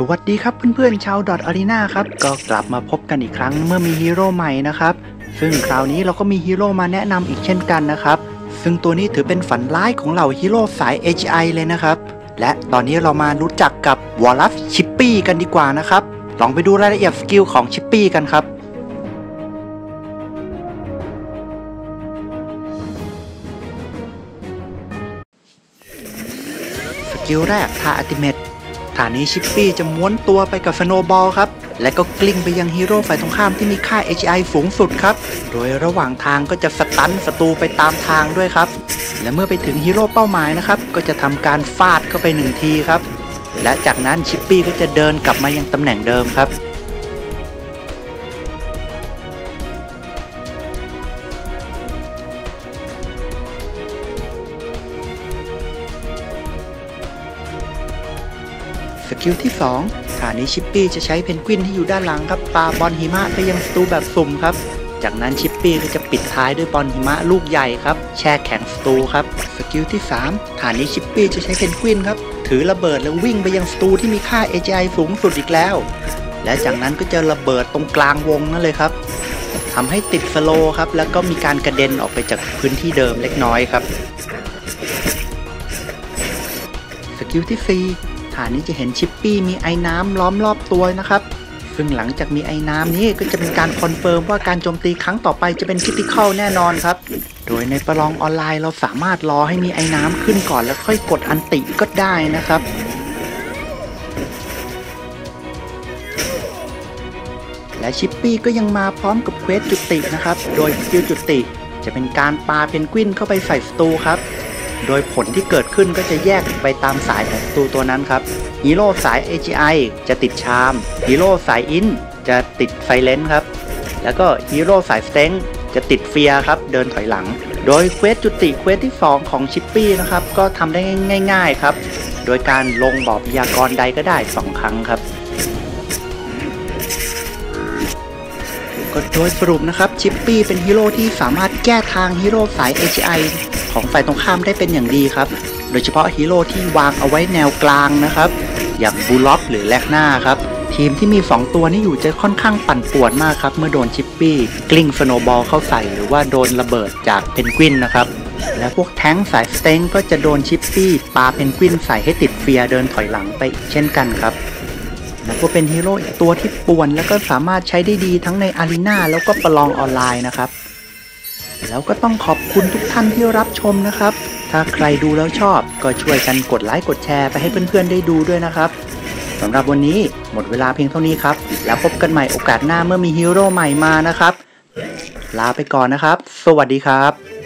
สวัสดีครับเพื่อนๆชาว Dot Arena ครับ ก็กลับมาพบกันอีกครั้งเมื่อมีฮีโร่ใหม่นะครับ ซึ่งคราวนี้เราก็มีฮีโร่มาแนะนำอีกเช่นกันนะครับ ซึ่งตัวนี้ถือเป็นฝันร้ายของเหล่าฮีโร่สาย AGI เลยนะครับ และตอนนี้เรามารู้จักกับ Walrus ชิปปี้กันดีกว่านะครับ ลองไปดูรายละเอียด skill ของชิปปี้กันครับskill แรกท่า ultimate ท่านี้ชิปปี้จะม้วนตัวไปกับ snowball ครับ และก็กลิ้งไปยังฮีโร่ฝ่ายตรงข้ามที่มีค่า AGI สูงสุดครับ โดยระหว่างทางก็จะ stun ศัตรูไปตามทางด้วยครับ และเมื่อไปถึงฮีโร่เป้าหมายนะครับ ก็จะทำการฟาดเข้าไปหนึ่งทีครับ และจากนั้นชิปปี้ก็จะเดินกลับมายังตำแหน่งเดิมครับ skill ที่2ท่านี้ชิปปี้จะใช้เพนกวินที่อยู่ด้านหลังครับปาบอลหิมะไปยังศัตรูแบบสุ่มครับ จากนั้นชิปปี้ก็จะปิดท้ายด้วยบอลหิมะลูกใหญ่ครับ แช่แข็งศัตรูครับ skill ที่ 3 ท่านี้ชิปปี้จะใช้เพนกวินครับ ถือระเบิดแล้ววิ่งไปยังศัตรูที่มีค่า AGI สูงสุดอีกแล้ว และจากนั้นก็จะระเบิดตรงกลางวงนั่นเลยครับทำให้ติด slow ครับ แล้วก็มีการกระเด็นออกไปจากพื้นที่เดิมเล็กน้อยครับskill ที่ 4 ท่านี้จะเห็นชิปปี้มีไอ้น้ำล้อมรอบตัวนะครับ ซึ่งหลังจากมีไอ้น้ำนี้ก็จะเป็นการ confirm ว่าการโจมตีครั้งต่อไปจะเป็น critical แน่นอนครับ โดยในประลองออนไลน์เราสามารถรอให้มีไอ้น้ำขึ้นก่อนแล้วค่อยกด ulti ก็ได้นะครับและชิปปี้ก็ยังมาพร้อมกับ quest จุตินะครับ โดย skill จุติ จะเป็นการปาเพนกวินเข้าไปใส่ศัตรูครับ โดยผลที่เกิดขึ้นก็จะแยกไปตามสายของศัตรูตัวนั้นครับฮีโร่สาย AGI จะติด charm ฮีโร่สาย INT จะติด silence ครับ แล้วก็ฮีโร่สาย strength จะติด fear ครับ เดินถอยหลัง โดย quest จุติ quest ที่ 2 ของชิปปี้นะครับ ก็ทำได้ง่าย ๆครับ โดยการลงบ่อพยากรณ์ใดก็ได้ 2 ครั้งครับ โดยสรุปนะครับชิปปี้เป็นฮีโร่ที่สามารถแก้ทางฮีโร่สาย AGI ของฝ่ายตรงข้ามได้เป็นอย่างดีครับ โดยเฉพาะฮีโร่ที่วางเอาไว้แนวกลางนะครับ อย่างบูล็อกหรือแลกหน้าครับทีมที่มี 2 ตัวนี้อยู่จะค่อนข้างปั่นป่วนมากครับ เมื่อโดนชิปปี้ กลิ้ง snowball เข้าใส่หรือว่าโดนระเบิดจากเพนกวินนะครับ และพวกแท้งสาย strength ก็จะโดนชิปปี้ปาเพนกวินใส่ให้ติด fear เดินถอยหลังไปเช่นกันครับ แล้วก็เป็นฮีโร่อีกตัวที่ป่วนแล้วก็สามารถใช้ได้ดีทั้งใน Arena แล้วก็ประลองออนไลน์นะครับ แล้วก็ต้องขอบคุณทุกท่านที่รับชมนะครับ ถ้าใครดูแล้วชอบก็ช่วยกันกดไลค์กดแชร์ไปให้เพื่อนๆได้ดูด้วยนะครับสำหรับวันนี้หมดเวลาเพียงเท่านี้ครับ แล้วพบกันใหม่โอกาสหน้าเมื่อมีฮีโร่ใหม่มานะครับ ลาไปก่อนนะครับ สวัสดีครับ